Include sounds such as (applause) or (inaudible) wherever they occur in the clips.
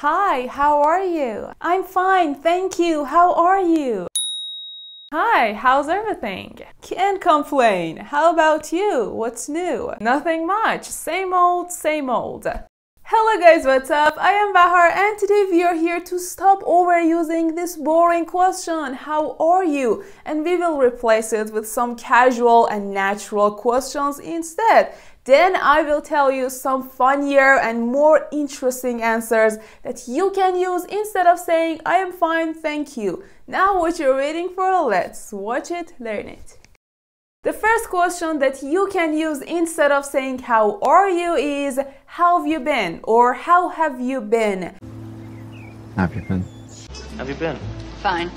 Hi, how are you? I'm fine, thank you. How are you? Hi, how's everything? Can't complain. How about you? What's new? Nothing much. Same old, same old. Hello guys, what's up? I am Bahar and today we are here to stop overusing this boring question, how are you? And we will replace it with some casual and natural questions instead. Then I will tell you some funnier and more interesting answers that you can use instead of saying I am fine, thank you. Now what you're waiting for, let's watch it, learn it. The first question that you can use instead of saying how are you is how have you been or how have you been? Have you been? Have you been? Fine.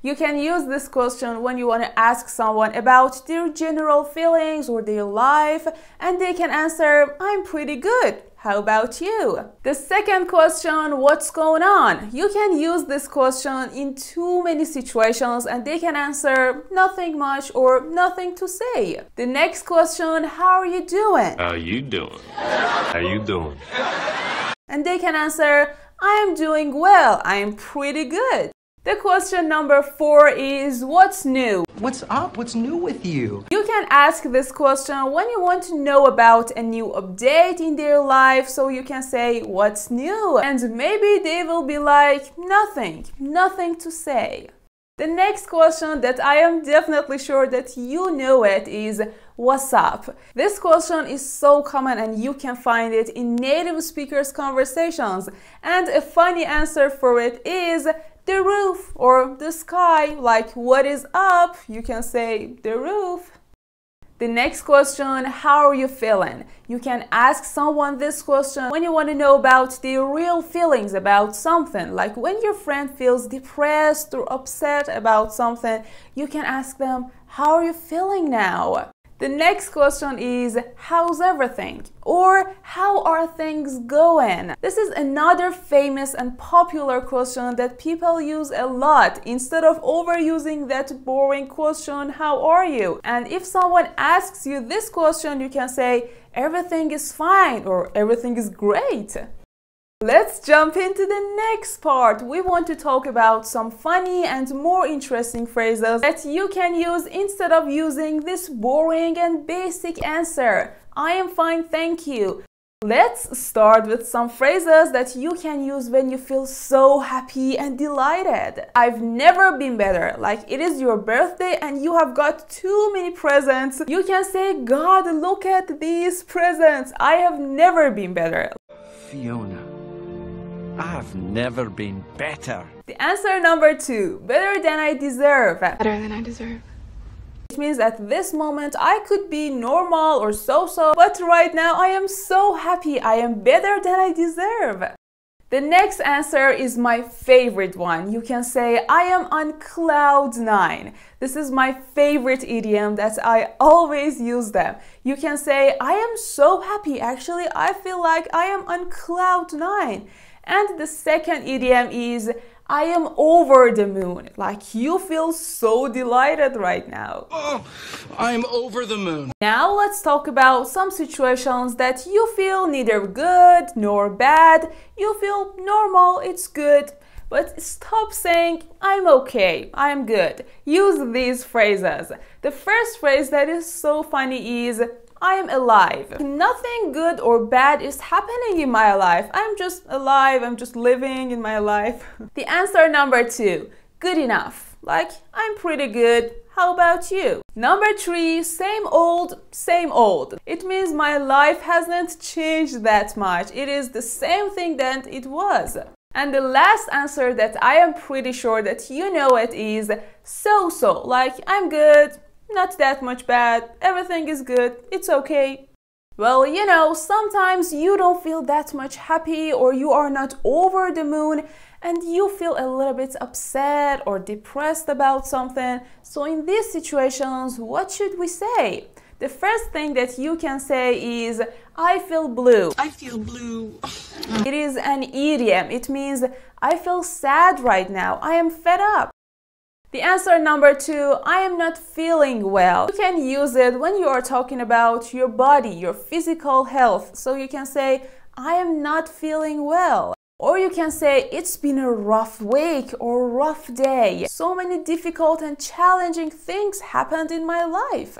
You can use this question when you want to ask someone about their general feelings or their life and they can answer I'm pretty good how about you? The second question, what's going on? You can use this question in too many situations and they can answer nothing much or nothing to say. The next question, how are you doing? How you doing? How you doing? And they can answer, I am doing well, I am pretty good. The question number four is what's new? What's up? What's new with you? You can ask this question when you want to know about a new update in their life, so you can say what's new, and maybe they will be like nothing, nothing to say. The next question that I am definitely sure that you know it is what's up? This question is so common and you can find it in native speakers conversations. And a funny answer for it is the roof or the sky, like what is up, you can say the roof. The next question, how are you feeling? You can ask someone this question when you want to know about their real feelings about something. Like when your friend feels depressed or upset about something, you can ask them, how are you feeling now? The next question is how's everything? Or how are things going? This is another famous and popular question that people use a lot instead of overusing that boring question how are you? And if someone asks you this question, you can say everything is fine or everything is great. Let's jump into the next part. We want to talk about some funny and more interesting phrases that you can use instead of using this boring and basic answer. I am fine, thank you. Let's start with some phrases that you can use when you feel so happy and delighted. I've never been better. Like it is your birthday and you have got too many presents. You can say, God, look at these presents. I have never been better. Fiona. I've never been better. The answer number two, better than I deserve. Better than I deserve. Which means at this moment I could be normal or so-so, but right now I am so happy. I am better than I deserve. The next answer is my favorite one. You can say, I am on cloud nine. This is my favorite idiom that I always use them. You can say, I am so happy. Actually, I feel like I am on cloud nine. And the second idiom is I am over the moon. Like you feel so delighted right now. Oh, I'm over the moon. Now let's talk about some situations that you feel neither good nor bad. You feel normal, it's good. But stop saying, I'm okay, I'm good. Use these phrases. The first phrase that is so funny is, I am alive. Nothing good or bad is happening in my life. I'm just alive, I'm just living in my life. (laughs) the answer number two, good enough. Like, I'm pretty good. How about you? Number three, same old, same old. It means my life hasn't changed that much. It is the same thing that it was. And the last answer that I am pretty sure that you know it is so so. Like, I'm good, not that much bad, everything is good, it's okay. Well, you know, sometimes you don't feel that much happy or you are not over the moon and you feel a little bit upset or depressed about something. So, in these situations, what should we say? The first thing that you can say is, I feel blue. I feel blue. it is an idiom. It means, I feel sad right now. I am fed up. The answer number two, I am not feeling well. You can use it when you are talking about your body, your physical health. So you can say, I am not feeling well. Or you can say, it's been a rough week or rough day. So many difficult and challenging things happened in my life.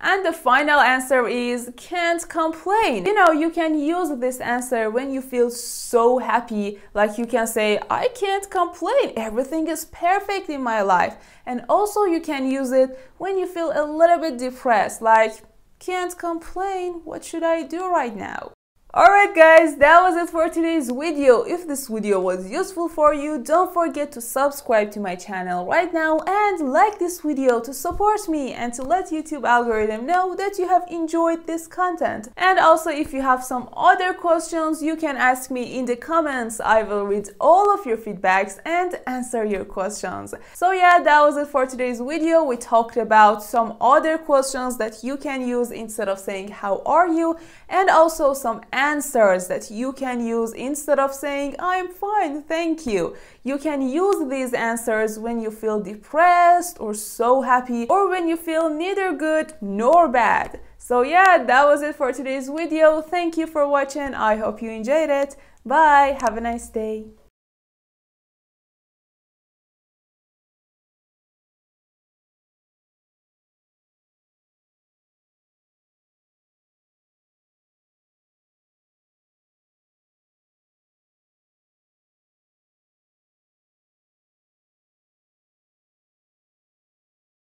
And the final answer is can't complain. You know, you can use this answer when you feel so happy. Like you can say, I can't complain. Everything is perfect in my life. And also you can use it when you feel a little bit depressed. Like, can't complain. What should I do right now? Alright guys, that was it for today's video. If this video was useful for you, don't forget to subscribe to my channel right now and like this video to support me and to let YouTube algorithm know that you have enjoyed this content. And also if you have some other questions, you can ask me in the comments. I will read all of your feedbacks and answer your questions. So yeah, that was it for today's video. We talked about some other questions that you can use instead of saying how are you and also some answers that you can use instead of saying, I'm fine, thank you. You can use these answers when you feel depressed or so happy or when you feel neither good nor bad. So yeah, that was it for today's video. Thank you for watching. I hope you enjoyed it. Bye. Have a nice day.